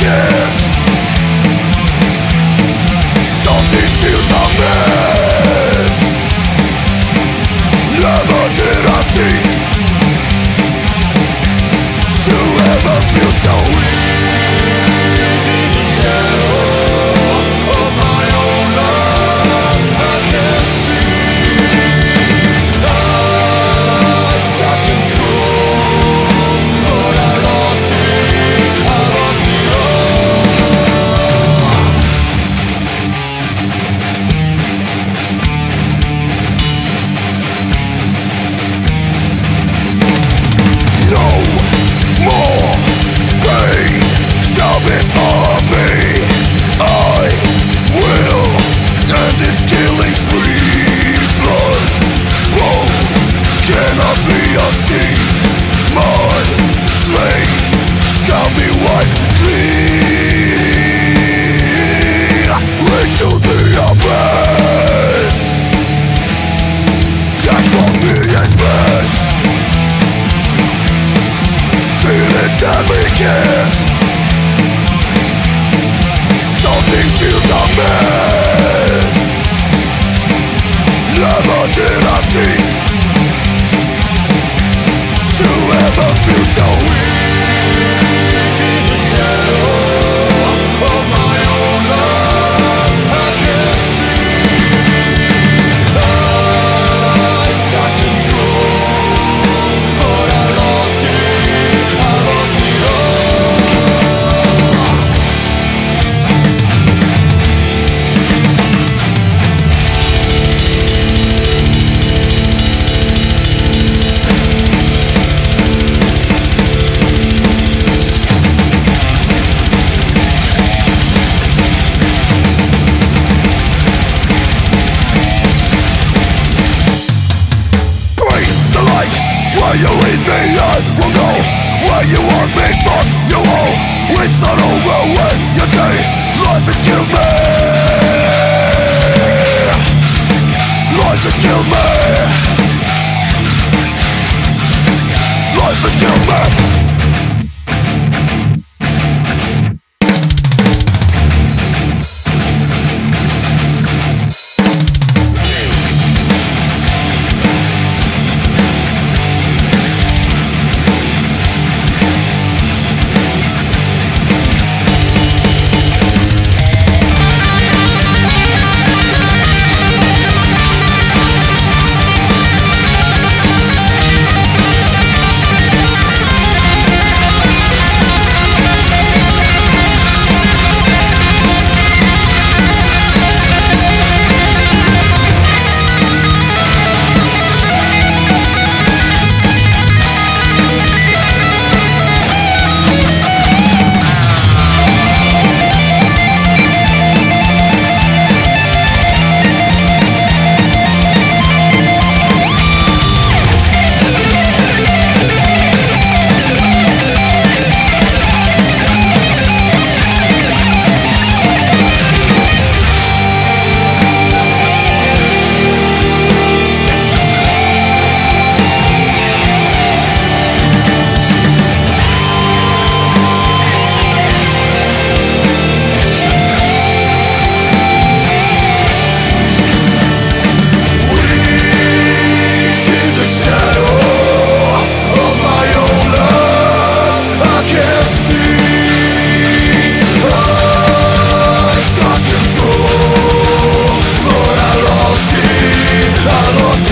give every kiss Something feels amiss Never did I see? To ever feel so weak. you want me for You all, it's not over when you say Life has killed me. Life has killed me. Life has killed me. Carlos.